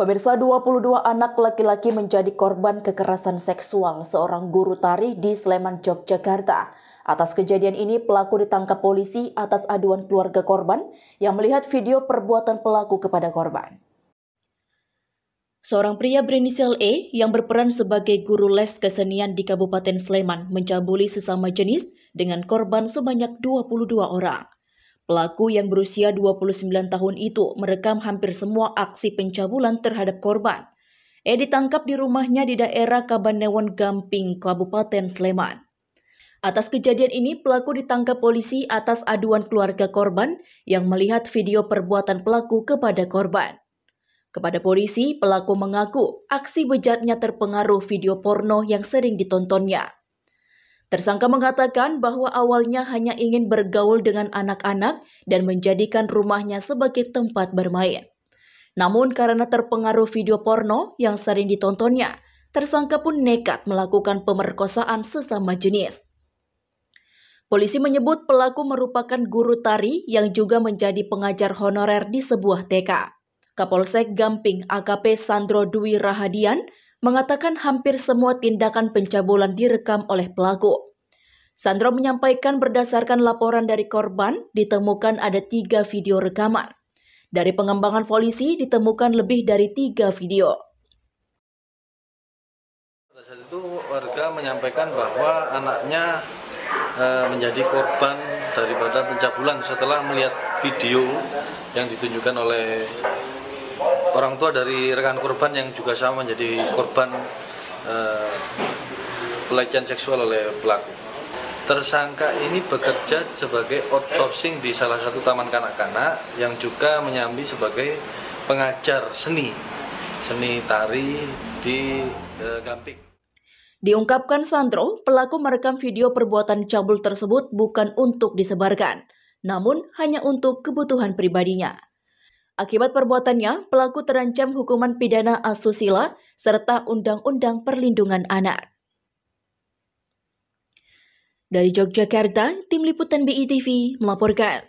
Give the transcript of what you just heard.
Pemirsa 22 anak laki-laki menjadi korban kekerasan seksual seorang guru tari di Sleman, Yogyakarta. Atas kejadian ini, pelaku ditangkap polisi atas aduan keluarga korban yang melihat video perbuatan pelaku kepada korban. Seorang pria berinisial E yang berperan sebagai guru les kesenian di Kabupaten Sleman mencabuli sesama jenis dengan korban sebanyak 22 orang. Pelaku yang berusia 29 tahun itu merekam hampir semua aksi pencabulan terhadap korban. E ditangkap di rumahnya di daerah Kabanewon Gamping, Kabupaten Sleman. Atas kejadian ini, pelaku ditangkap polisi atas aduan keluarga korban yang melihat video perbuatan pelaku kepada korban. Kepada polisi, pelaku mengaku aksi bejatnya terpengaruh video porno yang sering ditontonnya. Tersangka mengatakan bahwa awalnya hanya ingin bergaul dengan anak-anak dan menjadikan rumahnya sebagai tempat bermain. Namun karena terpengaruh video porno yang sering ditontonnya, tersangka pun nekat melakukan pemerkosaan sesama jenis. Polisi menyebut pelaku merupakan guru tari yang juga menjadi pengajar honorer di sebuah TK. Kapolsek Gamping AKP Sandro Dwi Rahadian mengatakan hampir semua tindakan pencabulan direkam oleh pelaku. Sandro menyampaikan berdasarkan laporan dari korban, ditemukan ada tiga video rekaman. Dari pengembangan polisi ditemukan lebih dari tiga video. Pada saat itu warga menyampaikan bahwa anaknya e, menjadi korban daripada pencabulan setelah melihat video yang ditunjukkan oleh orang tua dari rekan korban yang juga sama menjadi korban uh, pelecehan seksual oleh pelaku. Tersangka ini bekerja sebagai outsourcing di salah satu taman kanak-kanak yang juga menyambi sebagai pengajar seni, seni tari di uh, Gamping. Diungkapkan Sandro, pelaku merekam video perbuatan cabul tersebut bukan untuk disebarkan, namun hanya untuk kebutuhan pribadinya. Akibat perbuatannya, pelaku terancam hukuman pidana asusila serta Undang-Undang Perlindungan Anak. Dari Yogyakarta, Tim Liputan BITV melaporkan.